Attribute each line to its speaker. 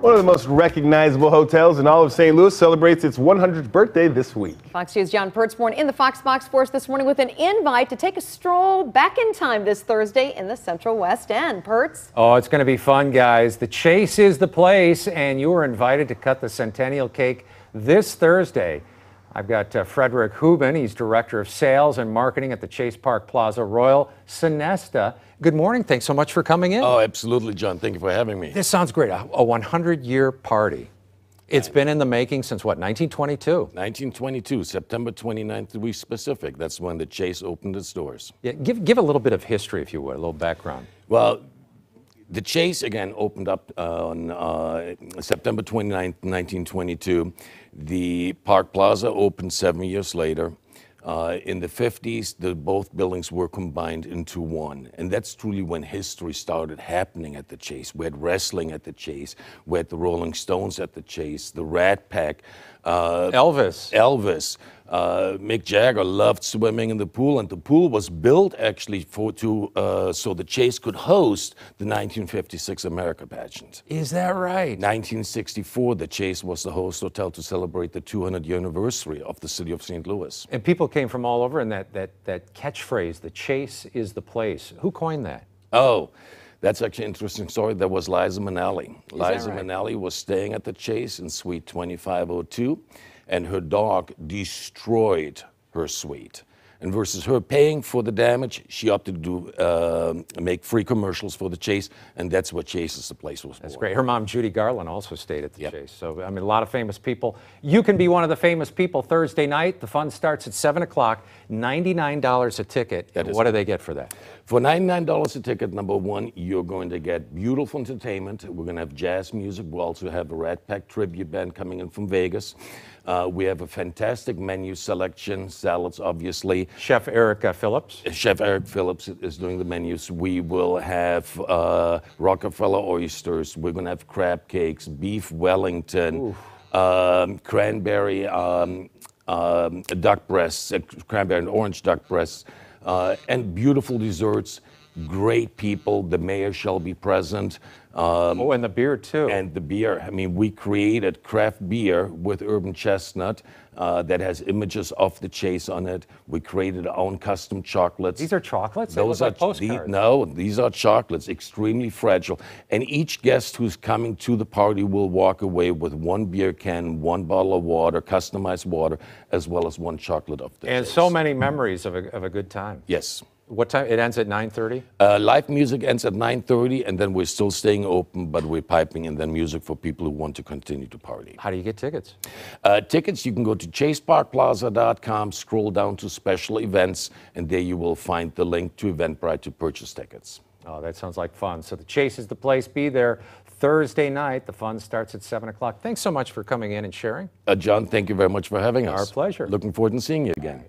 Speaker 1: One of the most recognizable hotels in all of St. Louis celebrates its 100th birthday this week.
Speaker 2: Fox News' John Pertzborn in the Fox Box Force this morning with an invite to take a stroll back in time this Thursday in the Central West End. Pertz?
Speaker 3: Oh, it's going to be fun, guys. The Chase is the place, and you are invited to cut the centennial cake this Thursday. I've got uh, Frederick Huben. He's Director of Sales and Marketing at the Chase Park Plaza Royal Sonesta. Good morning. Thanks so much for coming in.
Speaker 4: Oh, absolutely, John. Thank you for having me.
Speaker 3: This sounds great. A, a 100 year party. It's been in the making since what, 1922?
Speaker 4: 1922, September 29th to be specific. That's when the Chase opened its doors.
Speaker 3: Yeah, give, give a little bit of history, if you would, a little background.
Speaker 4: Well, the Chase again opened up uh, on uh, September 29th, 1922. The Park Plaza opened seven years later. Uh, in the 50s, the, both buildings were combined into one. And that's truly when history started happening at the Chase. We had wrestling at the Chase. We had the Rolling Stones at the Chase, the Rat Pack.
Speaker 3: Uh, Elvis.
Speaker 4: Elvis. Uh, Mick Jagger loved swimming in the pool, and the pool was built actually for to uh, so the Chase could host the 1956 America pageant.
Speaker 3: Is that right?
Speaker 4: 1964, the Chase was the host hotel to celebrate the 200 year anniversary of the city of St. Louis.
Speaker 3: And people came from all over, and that that that catchphrase, "The Chase is the place." Who coined that?
Speaker 4: Oh. That's actually an interesting story. That was Liza Minnelli. Liza
Speaker 3: right?
Speaker 4: Minnelli was staying at the Chase in Suite 2502, and her dog destroyed her suite. And versus her paying for the damage, she opted to do, uh, make free commercials for the Chase, and that's what Chase is the place was
Speaker 3: That's great. Her mom, Judy Garland, also stayed at the
Speaker 4: Yep.
Speaker 3: Chase. So, I mean, a lot of famous people. You can be one of the famous people Thursday night. The fun starts at 7 o'clock, $99 a ticket.
Speaker 4: That is
Speaker 3: what do they get for that?
Speaker 4: For $99 a ticket, number one, you're going to get beautiful entertainment. We're going to have jazz music. We'll also have a Rat Pack tribute band coming in from Vegas. Uh, we have a fantastic menu selection, salads, obviously.
Speaker 3: Chef Erica Phillips.
Speaker 4: Chef Eric Phillips is doing the menus. We will have uh, Rockefeller oysters. We're going to have crab cakes, beef Wellington, um, cranberry um, um, duck breasts, uh, cranberry and orange duck breasts, uh, and beautiful desserts. Great people. The mayor shall be present. Um,
Speaker 3: Oh, and the beer, too.
Speaker 4: and the beer, I mean, we created craft beer with Urban Chestnut uh, that has images of the chase on it. We created our own custom chocolates.
Speaker 3: These are chocolates?
Speaker 4: Those are
Speaker 3: like
Speaker 4: the-
Speaker 3: postcards.
Speaker 4: no, these are chocolates, extremely fragile. And each guest who's coming to the party will walk away with one beer can, one bottle of water, customized water, as well as one chocolate of the
Speaker 3: and
Speaker 4: chase.
Speaker 3: so many memories of a, of a good time.
Speaker 4: Yes.
Speaker 3: What time? It ends at 9.30?
Speaker 4: Uh, live music ends at 9.30, and then we're still staying open, but we're piping in then music for people who want to continue to party.
Speaker 3: How do you get tickets?
Speaker 4: Uh, tickets, you can go to chaseparkplaza.com, scroll down to special events, and there you will find the link to Eventbrite to purchase tickets.
Speaker 3: Oh, that sounds like fun. So the Chase is the place. Be there Thursday night. The fun starts at 7 o'clock. Thanks so much for coming in and sharing.
Speaker 4: Uh, John, thank you very much for having us.
Speaker 3: Our pleasure.
Speaker 4: Looking forward to seeing you again.